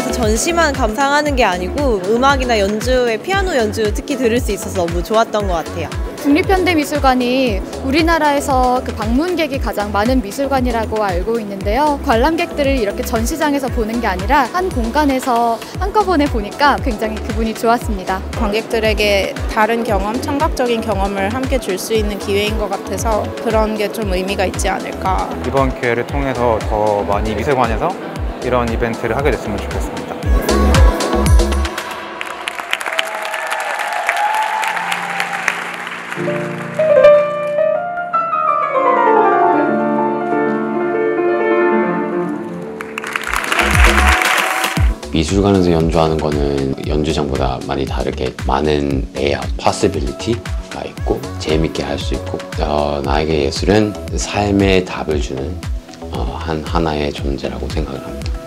전시만 감상하는 게 아니고 음악이나 연주회, 피아노 연주 특히 들을 수 있어서 너무 좋았던 것 같아요. 국립현대미술관이 우리나라에서 그 방문객이 가장 많은 미술관이라고 알고 있는데요. 관람객들을 이렇게 전시장에서 보는 게 아니라 한 공간에서 한꺼번에 보니까 굉장히 기분이 좋았습니다. 관객들에게 다른 경험, 청각적인 경험을 함께 줄 수 있는 기회인 것 같아서 그런 게 좀 의미가 있지 않을까. 이번 기회를 통해서 더 많이 미술관에서 이런 이벤트를 하게 됐으면 좋겠습니다. 미술관에서 연주하는 거는 연주장보다 많이 다르게 많은 레이아웃, possibility가 있고 재밌게 할 수 있고 어, 나에게 예술은 삶의 답을 주는 어, 한 하나의 존재라고 생각을 합니다.